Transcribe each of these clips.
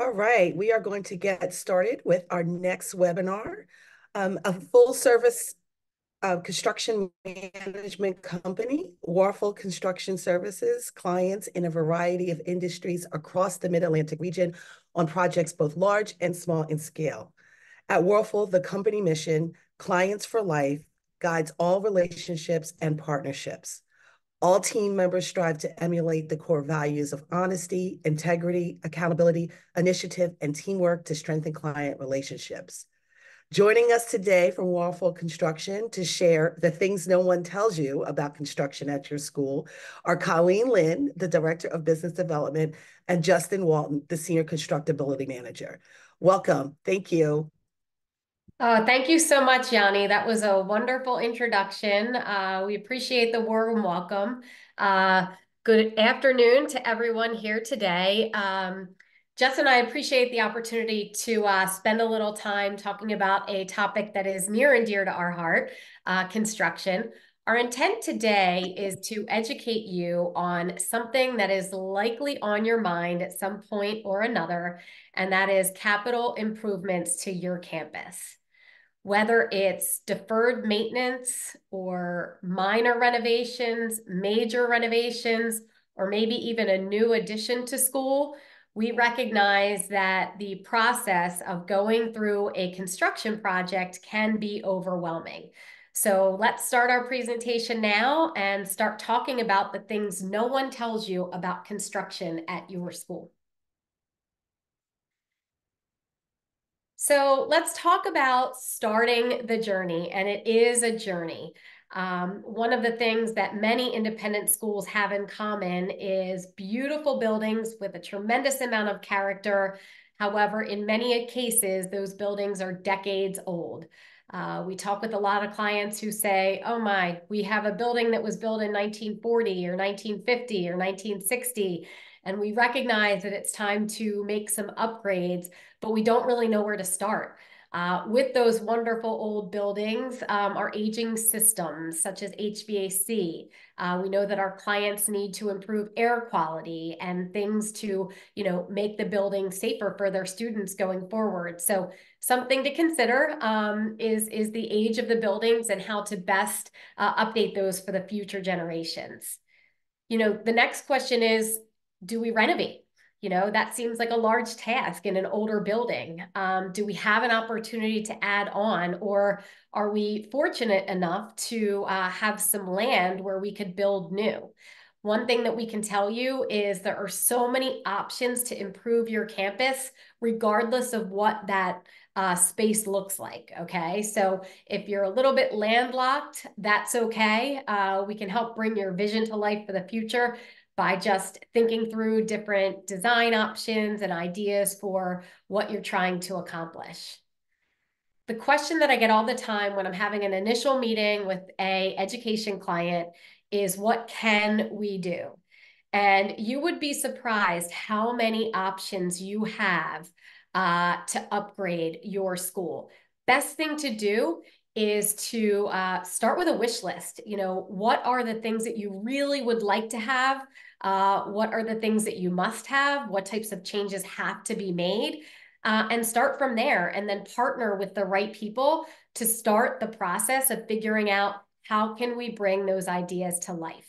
All right, we are going to get started with our next webinar. Um, a full service uh, construction management company, Warfel Construction Services, clients in a variety of industries across the Mid-Atlantic region on projects both large and small in scale. At Warfel, the company mission, Clients for Life, guides all relationships and partnerships. All team members strive to emulate the core values of honesty, integrity, accountability, initiative, and teamwork to strengthen client relationships. Joining us today from Warfel Construction to share the things no one tells you about construction at your school are Colleen Lynn, the Director of Business Development, and Justin Walton, the Senior Constructability Manager. Welcome. Thank you. Uh, thank you so much, Yanni. That was a wonderful introduction. Uh, we appreciate the warm welcome. Uh, good afternoon to everyone here today. Um, Jess and I appreciate the opportunity to uh, spend a little time talking about a topic that is near and dear to our heart, uh, construction. Our intent today is to educate you on something that is likely on your mind at some point or another, and that is capital improvements to your campus whether it's deferred maintenance or minor renovations, major renovations, or maybe even a new addition to school, we recognize that the process of going through a construction project can be overwhelming. So let's start our presentation now and start talking about the things no one tells you about construction at your school. So let's talk about starting the journey, and it is a journey. Um, one of the things that many independent schools have in common is beautiful buildings with a tremendous amount of character. However, in many cases, those buildings are decades old. Uh, we talk with a lot of clients who say, oh my, we have a building that was built in 1940 or 1950 or 1960 and we recognize that it's time to make some upgrades, but we don't really know where to start. Uh, with those wonderful old buildings um, aging systems such as HVAC. Uh, we know that our clients need to improve air quality and things to, you know, make the building safer for their students going forward. So something to consider um, is, is the age of the buildings and how to best uh, update those for the future generations. You know, the next question is, do we renovate? You know, that seems like a large task in an older building. Um, do we have an opportunity to add on, or are we fortunate enough to uh, have some land where we could build new? One thing that we can tell you is there are so many options to improve your campus, regardless of what that uh, space looks like. Okay. So if you're a little bit landlocked, that's okay. Uh, we can help bring your vision to life for the future by just thinking through different design options and ideas for what you're trying to accomplish. The question that I get all the time when I'm having an initial meeting with a education client is what can we do? And you would be surprised how many options you have uh, to upgrade your school. Best thing to do is to uh, start with a wish list. You know, what are the things that you really would like to have? Uh, what are the things that you must have? What types of changes have to be made? Uh, and start from there and then partner with the right people to start the process of figuring out how can we bring those ideas to life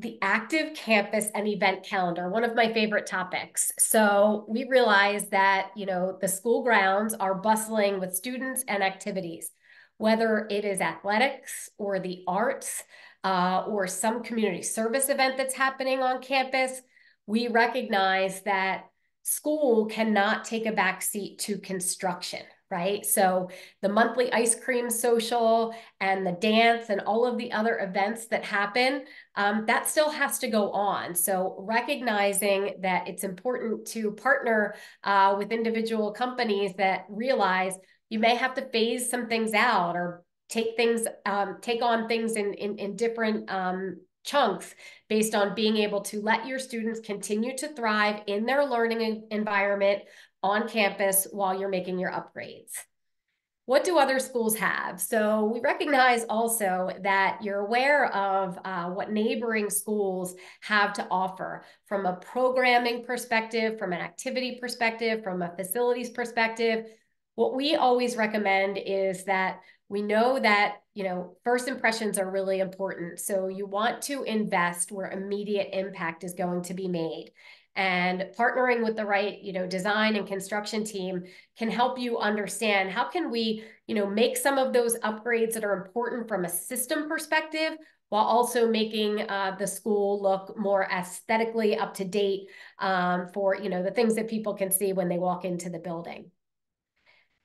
the active campus and event calendar, one of my favorite topics. So we realize that, you know, the school grounds are bustling with students and activities, whether it is athletics or the arts uh, or some community service event that's happening on campus. We recognize that school cannot take a backseat to construction right? So the monthly ice cream social and the dance and all of the other events that happen, um, that still has to go on. So recognizing that it's important to partner uh, with individual companies that realize you may have to phase some things out or take things, um, take on things in, in, in different um, chunks based on being able to let your students continue to thrive in their learning environment on campus while you're making your upgrades. what do other schools have? So we recognize also that you're aware of uh, what neighboring schools have to offer from a programming perspective, from an activity perspective, from a facilities perspective. What we always recommend is that we know that you know first impressions are really important. So you want to invest where immediate impact is going to be made. And partnering with the right you know design and construction team can help you understand how can we you know make some of those upgrades that are important from a system perspective while also making uh, the school look more aesthetically up to date um, for you know the things that people can see when they walk into the building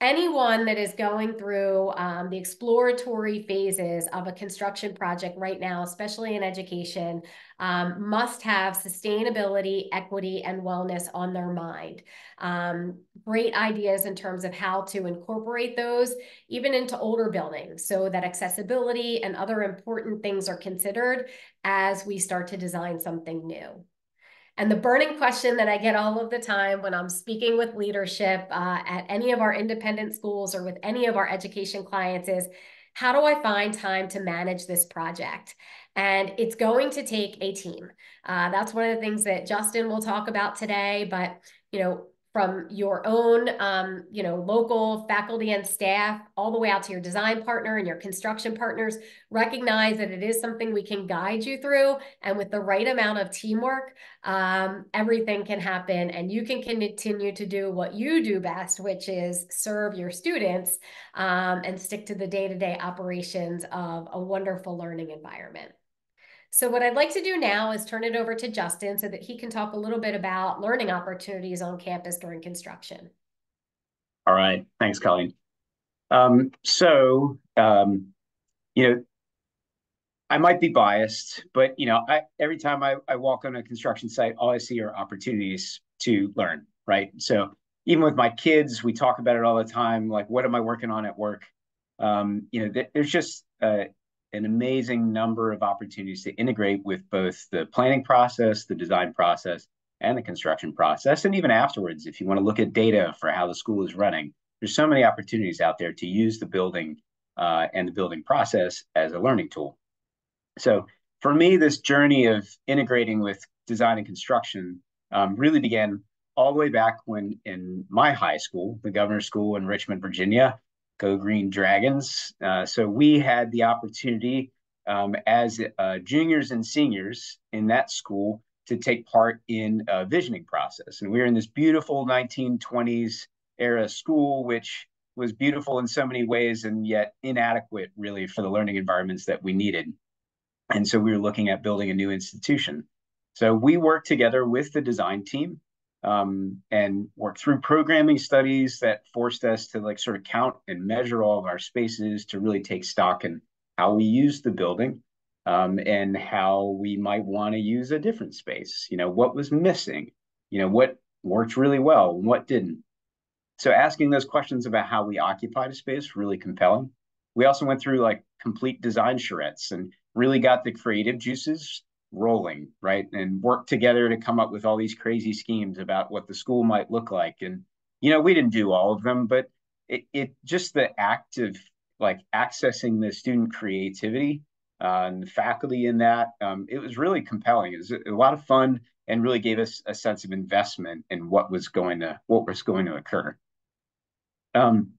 anyone that is going through um, the exploratory phases of a construction project right now, especially in education, um, must have sustainability, equity, and wellness on their mind. Um, great ideas in terms of how to incorporate those even into older buildings so that accessibility and other important things are considered as we start to design something new. And the burning question that I get all of the time when I'm speaking with leadership uh, at any of our independent schools or with any of our education clients is, how do I find time to manage this project? And it's going to take a team. Uh, that's one of the things that Justin will talk about today. But you know, from your own, um, you know, local faculty and staff, all the way out to your design partner and your construction partners, recognize that it is something we can guide you through. And with the right amount of teamwork, um, everything can happen. And you can continue to do what you do best, which is serve your students um, and stick to the day-to-day -day operations of a wonderful learning environment. So what I'd like to do now is turn it over to Justin so that he can talk a little bit about learning opportunities on campus during construction. All right. Thanks, Colleen. Um, so, um, you know, I might be biased, but, you know, I, every time I, I walk on a construction site, all I see are opportunities to learn, right? So even with my kids, we talk about it all the time. Like, what am I working on at work? Um, you know, th there's just uh, an amazing number of opportunities to integrate with both the planning process, the design process, and the construction process. And even afterwards, if you want to look at data for how the school is running, there's so many opportunities out there to use the building uh, and the building process as a learning tool. So for me, this journey of integrating with design and construction um, really began all the way back when in my high school, the Governor's School in Richmond, Virginia, Go Green Dragons. Uh, so we had the opportunity um, as uh, juniors and seniors in that school to take part in a visioning process. And we were in this beautiful 1920s era school, which was beautiful in so many ways and yet inadequate really for the learning environments that we needed. And so we were looking at building a new institution. So we worked together with the design team um, and worked through programming studies that forced us to like sort of count and measure all of our spaces to really take stock in how we use the building um, and how we might want to use a different space. You know, what was missing? You know, what worked really well and what didn't. So asking those questions about how we occupied a space really compelling. We also went through like complete design charrettes and really got the creative juices rolling, right? And work together to come up with all these crazy schemes about what the school might look like. And, you know, we didn't do all of them, but it, it just the act of like accessing the student creativity uh, and the faculty in that, um, it was really compelling. It was a lot of fun and really gave us a sense of investment in what was going to what was going to occur. Um,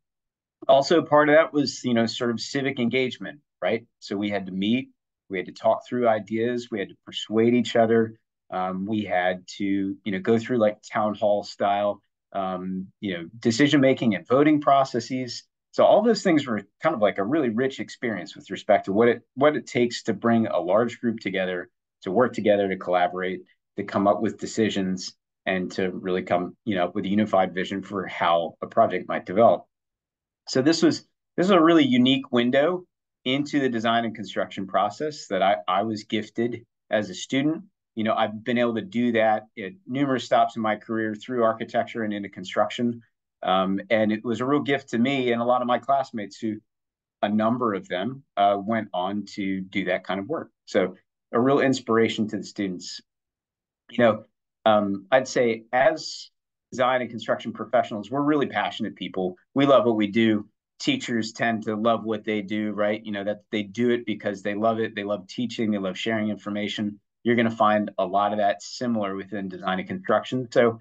also, part of that was you know sort of civic engagement, right? So we had to meet we had to talk through ideas. We had to persuade each other. Um, we had to, you know, go through like town hall style, um, you know, decision making and voting processes. So all those things were kind of like a really rich experience with respect to what it what it takes to bring a large group together, to work together, to collaborate, to come up with decisions, and to really come, you know, with a unified vision for how a project might develop. So this was this was a really unique window into the design and construction process that I, I was gifted as a student. You know, I've been able to do that at numerous stops in my career through architecture and into construction. Um, and it was a real gift to me and a lot of my classmates who, a number of them, uh, went on to do that kind of work. So, a real inspiration to the students. You know, um, I'd say as design and construction professionals, we're really passionate people. We love what we do teachers tend to love what they do, right? You know, that they do it because they love it. They love teaching, they love sharing information. You're going to find a lot of that similar within design and construction. So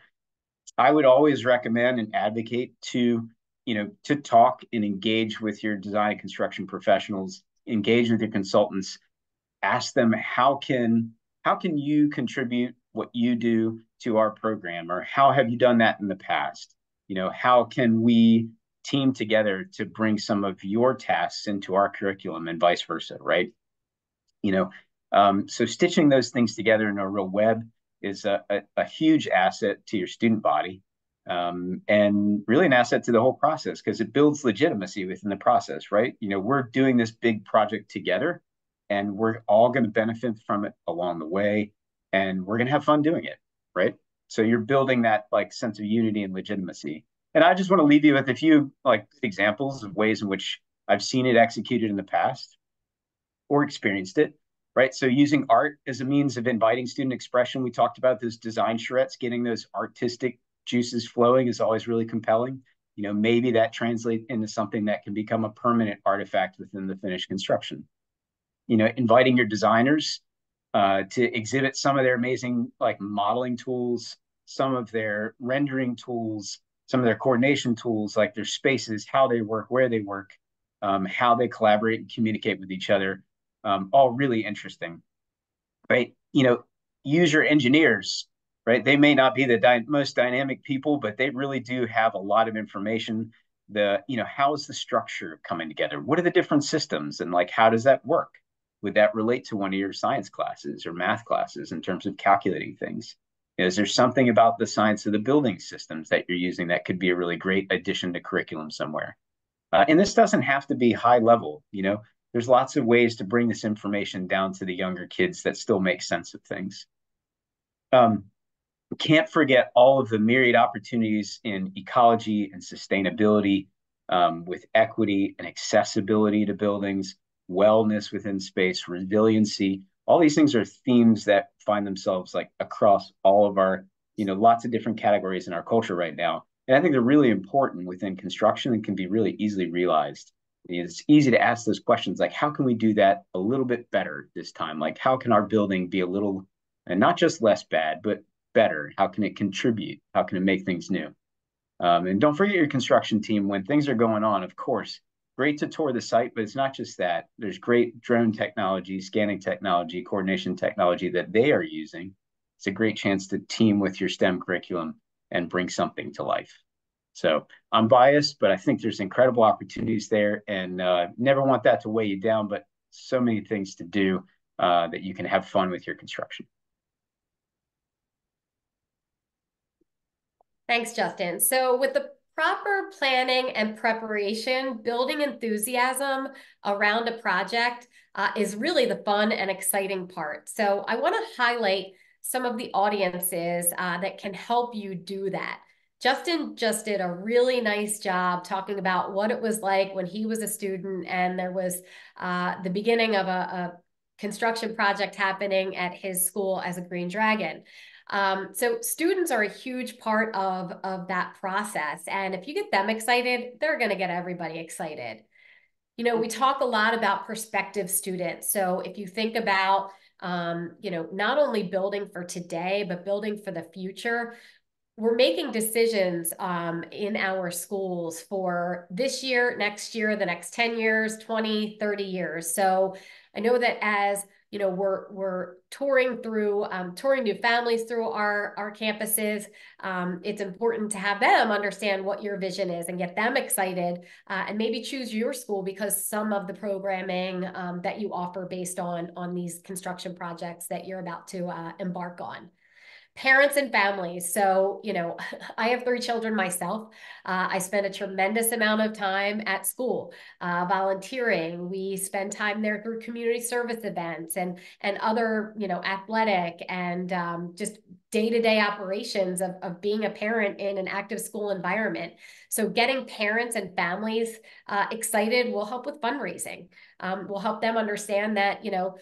I would always recommend and advocate to, you know, to talk and engage with your design and construction professionals, engage with your consultants, ask them how can how can you contribute what you do to our program or how have you done that in the past? You know, how can we team together to bring some of your tasks into our curriculum and vice versa, right? You know, um, so stitching those things together in a real web is a, a, a huge asset to your student body um, and really an asset to the whole process because it builds legitimacy within the process, right? You know, we're doing this big project together and we're all going to benefit from it along the way and we're going to have fun doing it, right? So you're building that like sense of unity and legitimacy. And I just want to leave you with a few like examples of ways in which I've seen it executed in the past or experienced it, right? So using art as a means of inviting student expression. We talked about those design charrettes, getting those artistic juices flowing is always really compelling. You know, maybe that translates into something that can become a permanent artifact within the finished construction. You know, inviting your designers uh, to exhibit some of their amazing like modeling tools, some of their rendering tools, some of their coordination tools, like their spaces, how they work, where they work, um, how they collaborate and communicate with each other, um, all really interesting, right? You know, user engineers, right? They may not be the dy most dynamic people, but they really do have a lot of information. The, you know, how is the structure coming together? What are the different systems and like, how does that work? Would that relate to one of your science classes or math classes in terms of calculating things? Is there something about the science of the building systems that you're using that could be a really great addition to curriculum somewhere? Uh, and this doesn't have to be high level, you know, there's lots of ways to bring this information down to the younger kids that still make sense of things. Um, can't forget all of the myriad opportunities in ecology and sustainability um, with equity and accessibility to buildings, wellness within space, resiliency, all these things are themes that find themselves like across all of our you know lots of different categories in our culture right now. And i think they're really important within construction and can be really easily realized. It's easy to ask those questions like how can we do that a little bit better this time? Like how can our building be a little and not just less bad but better? How can it contribute? How can it make things new? Um, and don't forget your construction team. When things are going on of course great to tour the site, but it's not just that. There's great drone technology, scanning technology, coordination technology that they are using. It's a great chance to team with your STEM curriculum and bring something to life. So I'm biased, but I think there's incredible opportunities there and uh, never want that to weigh you down, but so many things to do uh, that you can have fun with your construction. Thanks, Justin. So with the proper planning and preparation, building enthusiasm around a project uh, is really the fun and exciting part. So I want to highlight some of the audiences uh, that can help you do that. Justin just did a really nice job talking about what it was like when he was a student and there was uh, the beginning of a, a construction project happening at his school as a Green Dragon. Um, so students are a huge part of, of that process. And if you get them excited, they're going to get everybody excited. You know, we talk a lot about prospective students. So if you think about, um, you know, not only building for today, but building for the future, we're making decisions um, in our schools for this year, next year, the next 10 years, 20, 30 years. So I know that as you know we're we're touring through um, touring new families through our our campuses um, it's important to have them understand what your vision is and get them excited uh, and maybe choose your school because some of the programming um, that you offer based on on these construction projects that you're about to uh, embark on parents and families. So, you know, I have three children myself. Uh, I spend a tremendous amount of time at school uh, volunteering. We spend time there through community service events and and other, you know, athletic and um, just day-to-day operations of, of being a parent in an active school environment. So getting parents and families uh, excited will help with fundraising. Um, will help them understand that, you know,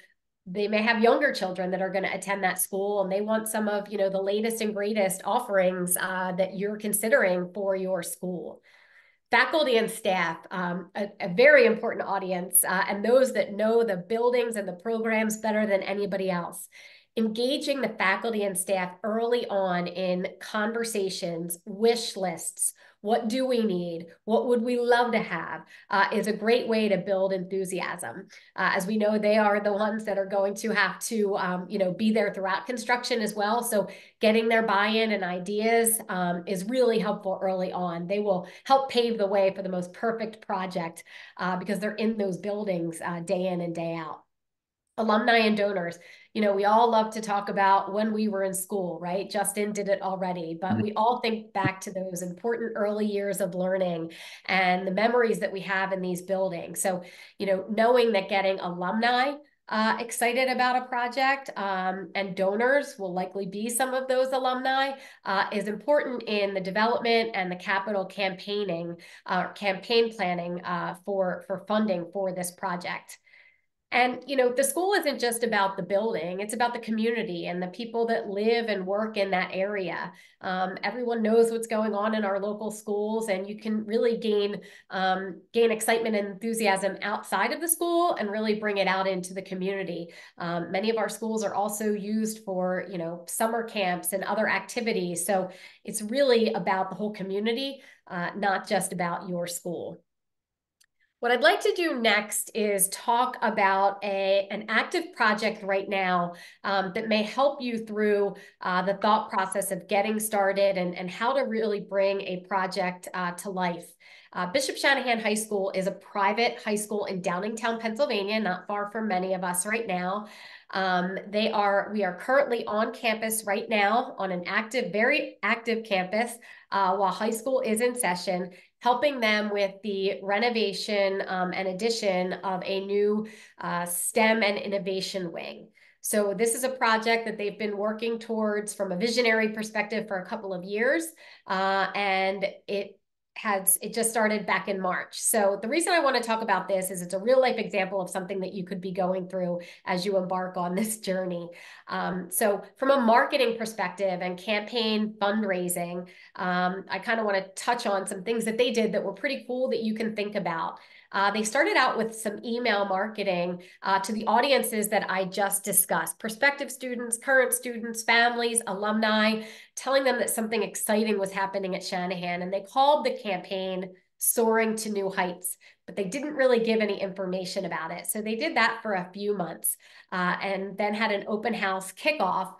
they may have younger children that are going to attend that school and they want some of you know the latest and greatest offerings uh, that you're considering for your school faculty and staff, um, a, a, very important audience, uh, and those that know the buildings and the programs better than anybody else. Engaging the faculty and staff early on in conversations, wish lists, what do we need? What would we love to have? Uh, is a great way to build enthusiasm. Uh, as we know, they are the ones that are going to have to, um, you know, be there throughout construction as well. So getting their buy-in and ideas um, is really helpful early on. They will help pave the way for the most perfect project uh, because they're in those buildings uh, day in and day out alumni and donors. You know we all love to talk about when we were in school right? Justin did it already but mm-hmm. we all think back to those important early years of learning and the memories that we have in these buildings. So you know knowing that getting alumni uh, excited about a project um, and donors will likely be some of those alumni uh, is important in the development and the capital campaigning uh, campaign planning uh, for for funding for this project and, you know, the school isn't just about the building, it's about the community and the people that live and work in that area. Um, everyone knows what's going on in our local schools, and you can really gain, um, gain excitement and enthusiasm outside of the school and really bring it out into the community. Um, many of our schools are also used for, you know, summer camps and other activities. So it's really about the whole community, uh, not just about your school. What I'd like to do next is talk about a, an active project right now um, that may help you through uh, the thought process of getting started and, and how to really bring a project uh, to life. Uh, Bishop Shanahan High School is a private high school in Downingtown, Pennsylvania, not far from many of us right now. Um, they are, we are currently on campus right now on an active, very active campus uh, while high school is in session helping them with the renovation um, and addition of a new uh, STEM and innovation wing. So this is a project that they've been working towards from a visionary perspective for a couple of years, uh, and it had it just started back in March. So the reason I want to talk about this is it's a real life example of something that you could be going through as you embark on this journey. Um, so from a marketing perspective and campaign fundraising, um, I kind of want to touch on some things that they did that were pretty cool that you can think about. Uh, they started out with some email marketing uh, to the audiences that I just discussed prospective students, current students, families, alumni, telling them that something exciting was happening at Shanahan. And they called the campaign Soaring to New Heights, but they didn't really give any information about it. So they did that for a few months uh, and then had an open house kickoff.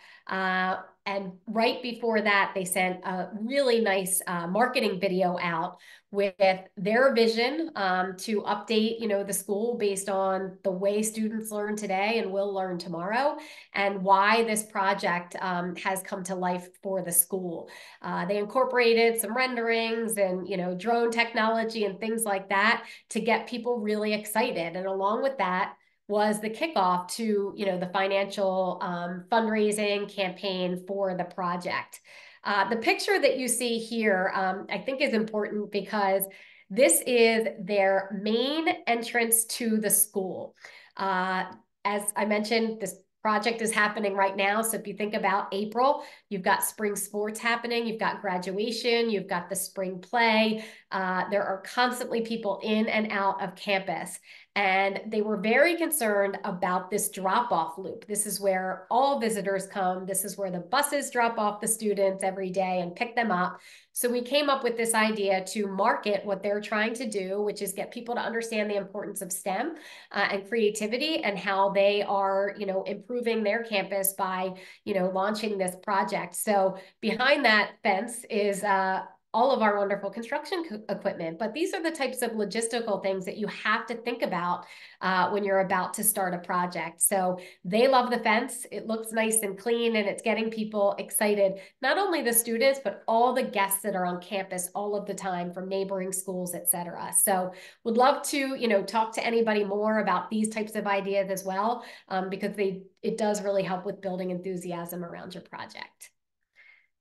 And right before that, they sent a really nice uh, marketing video out with their vision um, to update, you know, the school based on the way students learn today and will learn tomorrow, and why this project um, has come to life for the school. Uh, they incorporated some renderings and, you know, drone technology and things like that to get people really excited. And along with that, was the kickoff to you know the financial um, fundraising campaign for the project. Uh, the picture that you see here, um, I think is important because this is their main entrance to the school. Uh, as I mentioned, this project is happening right now. So if you think about April, you've got spring sports happening, you've got graduation, you've got the spring play. Uh, there are constantly people in and out of campus. And they were very concerned about this drop off loop. This is where all visitors come. This is where the buses drop off the students every day and pick them up. So we came up with this idea to market what they're trying to do, which is get people to understand the importance of STEM uh, and creativity and how they are, you know, improving their campus by, you know, launching this project. So behind that fence is uh, all of our wonderful construction equipment. But these are the types of logistical things that you have to think about uh, when you're about to start a project. So they love the fence. It looks nice and clean and it's getting people excited, not only the students, but all the guests that are on campus all of the time from neighboring schools, et cetera. So would love to, you know, talk to anybody more about these types of ideas as well, um, because they it does really help with building enthusiasm around your project.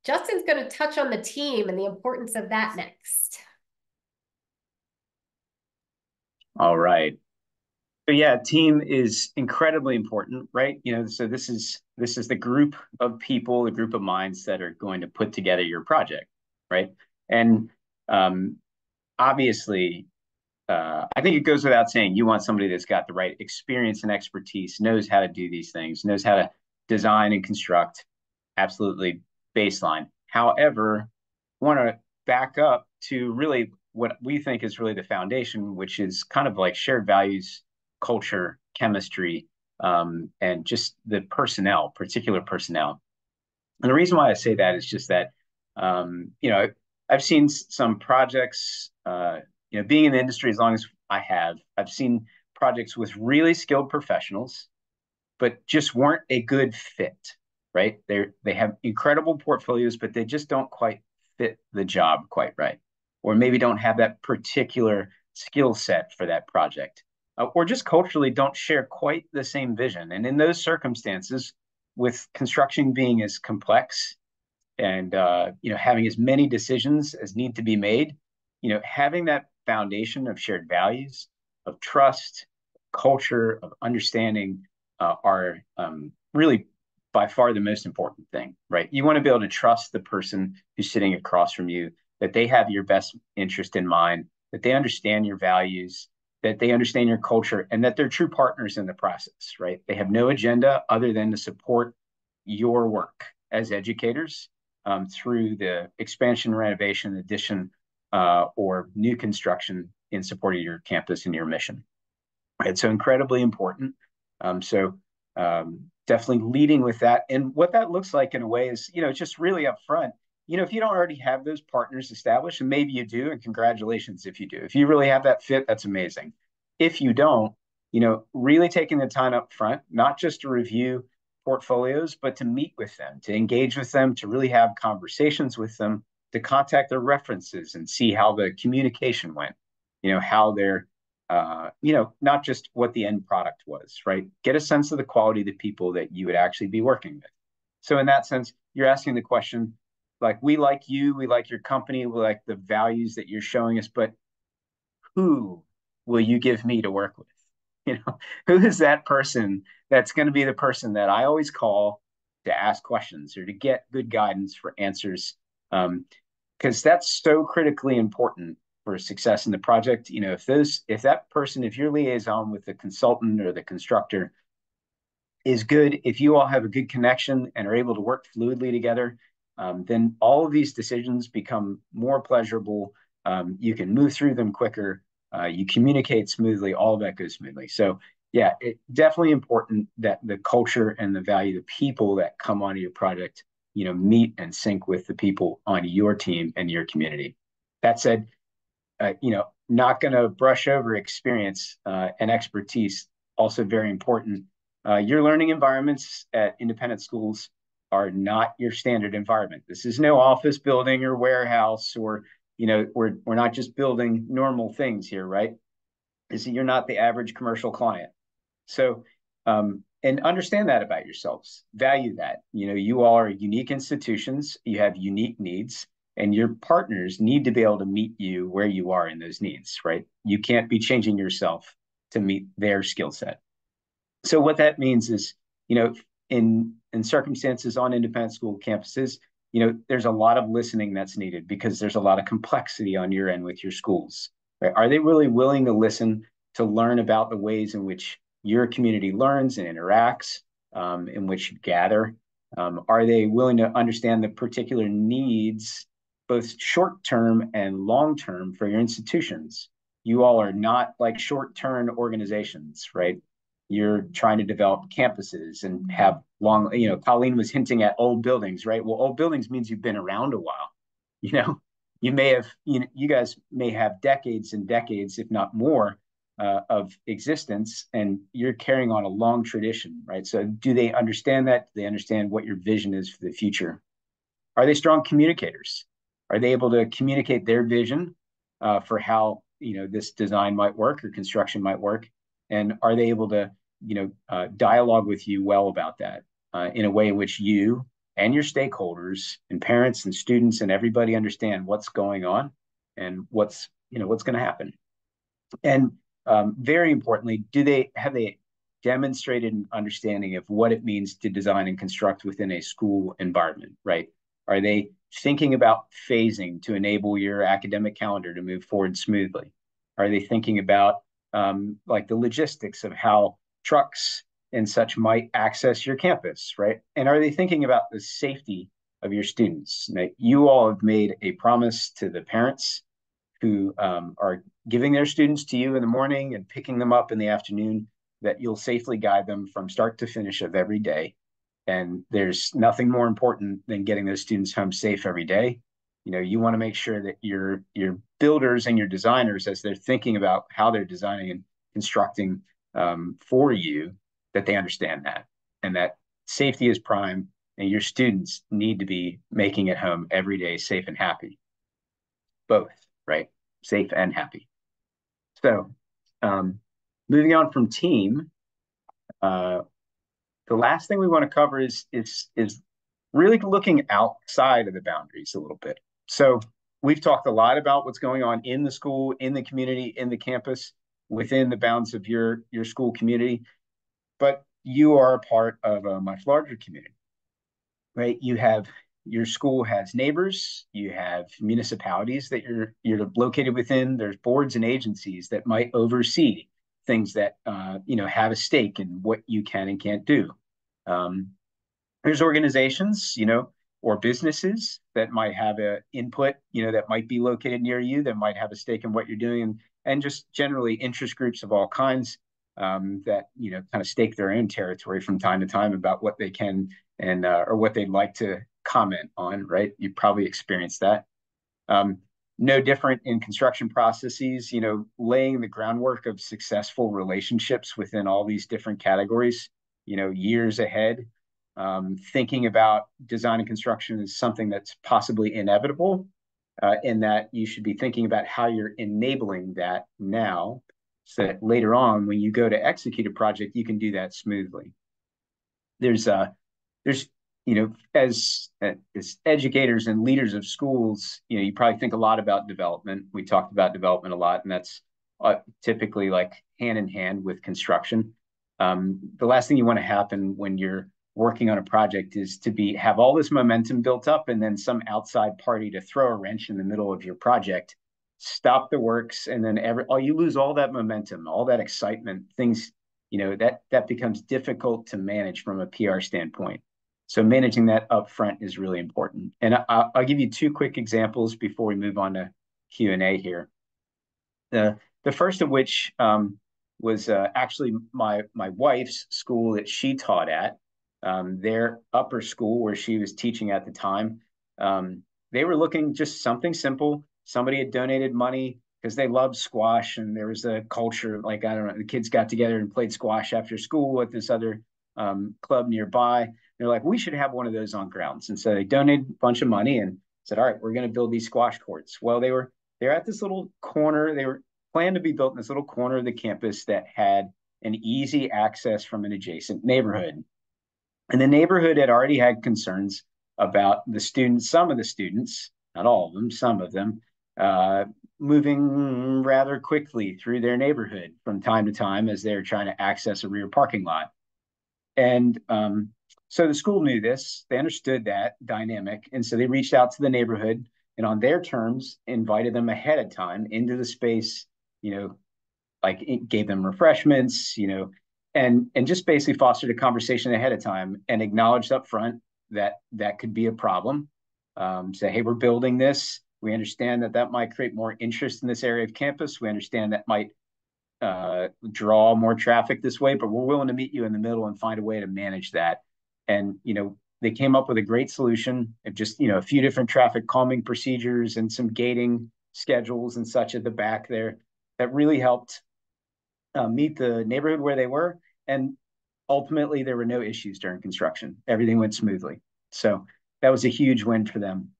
Justin's going to touch on the team and the importance of that next. All right. So yeah, team is incredibly important, right? You know, so this is this is the group of people, the group of minds that are going to put together your project, right? And um, obviously, uh, I think it goes without saying you want somebody that's got the right experience and expertise, knows how to do these things, knows how to design and construct. Absolutely baseline. However, want to back up to really what we think is really the foundation, which is kind of like shared values, culture, chemistry, um, and just the personnel, particular personnel. And the reason why I say that is just that, um, you know, I've seen some projects, uh, you know, being in the industry as long as I have, I've seen projects with really skilled professionals, but just weren't a good fit, right? They they have incredible portfolios, but they just don't quite fit the job quite right, or maybe don't have that particular skill set for that project, uh, or just culturally don't share quite the same vision. And in those circumstances, with construction being as complex and uh, you know having as many decisions as need to be made, you know having that foundation of shared values, of trust, culture, of understanding uh, are um, really by far the most important thing, right? You want to be able to trust the person who's sitting across from you, that they have your best interest in mind, that they understand your values, that they understand your culture, and that they're true partners in the process, right? They have no agenda other than to support your work as educators um, through the expansion, renovation, addition, uh, or new construction in support of your campus and your mission. Right, so incredibly important. Um, so um, definitely leading with that. And what that looks like in a way is, you know, just really upfront. You know, if you don't already have those partners established, and maybe you do, and congratulations if you do. If you really have that fit, that's amazing. If you don't, you know, really taking the time up front, not just to review portfolios, but to meet with them, to engage with them, to really have conversations with them, to contact their references and see how the communication went, you know, how they're uh, you know, not just what the end product was, right? Get a sense of the quality of the people that you would actually be working with. So in that sense, you're asking the question, like, we like you, we like your company, we like the values that you're showing us, but who will you give me to work with? You know, who is that person that's going to be the person that I always call to ask questions or to get good guidance for answers? Um, because that's so critically important for success in the project. You know, if those, if that person, if your liaison with the consultant or the constructor is good, if you all have a good connection and are able to work fluidly together, um, then all of these decisions become more pleasurable. Um, you can move through them quicker. Uh, you communicate smoothly. All of that goes smoothly. So yeah, it definitely important that the culture and the value, the people that come onto your project, you know, meet and sync with the people on your team and your community. That said, uh, you know, not going to brush over experience uh, and expertise. Also very important. Uh, your learning environments at independent schools are not your standard environment. This is no office building or warehouse or you know we're we're not just building normal things here, right? Is that you're not the average commercial client. So um, and understand that about yourselves. Value that. You know, you all are unique institutions. You have unique needs and your partners need to be able to meet you where you are in those needs right? You can't be changing yourself to meet their skill set. So what that means is you know in in circumstances on independent school campuses you know there's a lot of listening that's needed because there's a lot of complexity on your end with your schools right? Are they really willing to listen to learn about the ways in which your community learns and interacts um, in which you gather? Um, are they willing to understand the particular needs both short term and long term for your institutions. You all are not like short term organizations, right? You're trying to develop campuses and have long, you know, Colleen was hinting at old buildings, right? Well, old buildings means you've been around a while. You know, you may have, you know, you guys may have decades and decades, if not more, uh, of existence, and you're carrying on a long tradition, right? So, do they understand that? Do they understand what your vision is for the future? Are they strong communicators? Are they able to communicate their vision uh, for how you know this design might work or construction might work? And are they able to you know uh, dialogue with you well about that uh, in a way in which you and your stakeholders and parents and students and everybody understand what's going on and what's you know what's going to happen? And um, very importantly, do they have they demonstrated an understanding of what it means to design and construct within a school environment? Right? Are they thinking about phasing to enable your academic calendar to move forward smoothly? Are they thinking about um, like the logistics of how trucks and such might access your campus, right? And are they thinking about the safety of your students? Now, you all have made a promise to the parents who um, are giving their students to you in the morning and picking them up in the afternoon that you'll safely guide them from start to finish of every day. And there's nothing more important than getting those students home safe every day. You know, you want to make sure that your your builders and your designers, as they're thinking about how they're designing and constructing um, for you, that they understand that and that safety is prime and your students need to be making it home every day safe and happy. Both right? Safe and happy. So um, moving on from team uh, the last thing we want to cover is is is really looking outside of the boundaries a little bit so we've talked a lot about what's going on in the school in the community in the campus within the bounds of your your school community but you are a part of a much larger community, right? You have your school has neighbors, you have municipalities that you're you're located within. There's boards and agencies that might oversee things that uh, you know have a stake in what you can and can't do. Um, there's organizations, you know, or businesses that might have a input, you know, that might be located near you, that might have a stake in what you're doing, and, just generally interest groups of all kinds um, that you know kind of stake their own territory from time to time about what they can and uh, or what they'd like to comment on. Right? You probably experienced that. Um, no different in construction processes. You know, laying the groundwork of successful relationships within all these different categories. You know, years ahead. Um, thinking about design and construction is something that's possibly inevitable, uh, in that you should be thinking about how you're enabling that now so that later on when you go to execute a project you can do that smoothly there's uh there's you know as as educators and leaders of schools you know you probably think a lot about development. We talked about development a lot and that's uh, typically like hand in hand with construction. Um, the last thing you want to happen when you're working on a project is to be have all this momentum built up and then some outside party to throw a wrench in the middle of your project. Stop the works and then every oh you lose all that momentum all that excitement things you know that that becomes difficult to manage from a pr standpoint so managing that up front is really important. And I, will give you two quick examples before we move on to q&a here. The the first of which um, was uh, actually my my wife's school that she taught at. Um, their upper school where she was teaching at the time um, they were looking just something simple. Somebody had donated money because they loved squash and there was a culture like I don't know the kids got together and played squash after school at this other um, club nearby. They're like, we should have one of those on grounds, and so they donated a bunch of money and said, all right, we're going to build these squash courts. Well, they were they're at this little corner. They were planned to be built in this little corner of the campus that had an easy access from an adjacent neighborhood. And the neighborhood had already had concerns about the students, some of the students, not all of them, some of them, uh, moving rather quickly through their neighborhood from time to time as they're trying to access a rear parking lot. And um, so the school knew this, they understood that dynamic. And so they reached out to the neighborhood and on their terms invited them ahead of time into the space, you know, like gave them refreshments, you know, and and just basically fostered a conversation ahead of time and acknowledged up front that that could be a problem. Um, say, hey, we're building this we understand that that might create more interest in this area of campus. We understand that might uh, draw more traffic this way, but we're willing to meet you in the middle and find a way to manage that. And, you know, they came up with a great solution of just, you know, a few different traffic calming procedures and some gating schedules and such at the back there that really helped uh, meet the neighborhood where they were. And ultimately, there were no issues during construction. Everything went smoothly. So that was a huge win for them.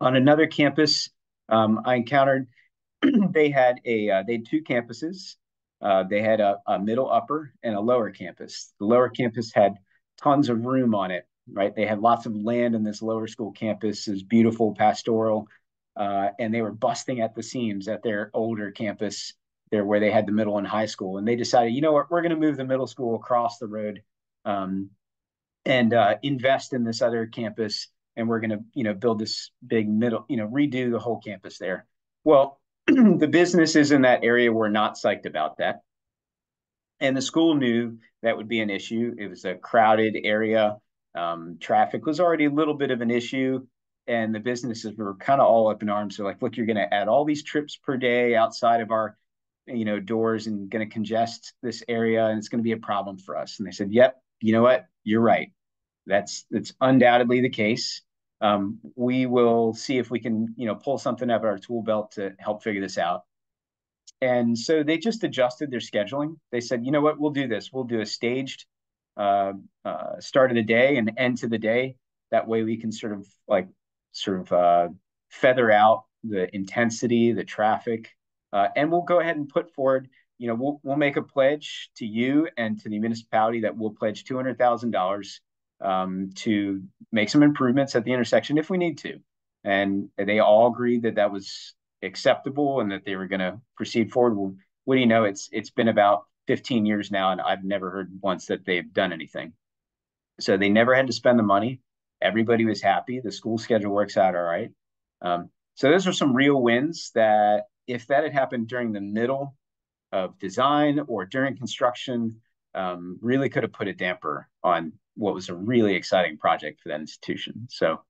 On another campus, um, I encountered they had a uh, they had two campuses. Uh, they had a, a, middle upper and a lower campus. The lower campus had tons of room on it, right? They had lots of land in this lower school campus, is beautiful, pastoral, uh, and they were busting at the seams at their older campus there where they had the middle and high school. And they decided, you know what, we're going to move the middle school across the road um, and uh, invest in this other campus and we're going to, you know, build this big middle, you know, redo the whole campus there. Well, the businesses in that area were not psyched about that. And the school knew that would be an issue. It was a crowded area. Um, traffic was already a little bit of an issue. And the businesses were kind of all up in arms. They're like, look, you're going to add all these trips per day outside of our, you know, doors and going to congest this area. And it's going to be a problem for us. And they said, yep, you know what? You're right. That's, that's undoubtedly the case. Um, we will see if we can, you know, pull something out of our tool belt to help figure this out. And so they just adjusted their scheduling. They said, you know what, we'll do this. We'll do a staged uh, uh, start of the day and end to the day. That way we can sort of like sort of uh, feather out the intensity, the traffic, uh, and we'll go ahead and put forward. You know, we'll we'll make a pledge to you and to the municipality that we'll pledge two hundred thousand um, dollars to make some improvements at the intersection if we need to. And they all agreed that that was acceptable and that they were going to proceed forward. Well, what do you know? It's it's been about 15 years now, and I've never heard once that they've done anything. So they never had to spend the money. Everybody was happy. The school schedule works out all right. Um, so those are some real wins that if that had happened during the middle of design or during construction, um, really could have put a damper on what was a really exciting project for that institution. So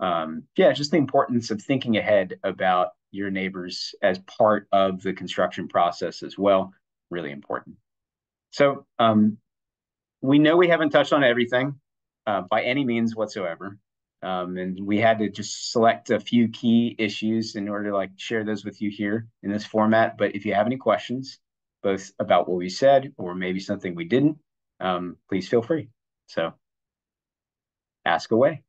um, yeah, just the importance of thinking ahead about your neighbors as part of the construction process as well. Really important. So um, we know we haven't touched on everything uh, by any means whatsoever. Um, and we had to just select a few key issues in order to like share those with you here in this format. But if you have any questions, both about what we said or maybe something we didn't, um, please feel free. So ask away.